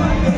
my God.